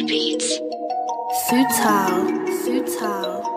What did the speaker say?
Beats. Futile. Futile.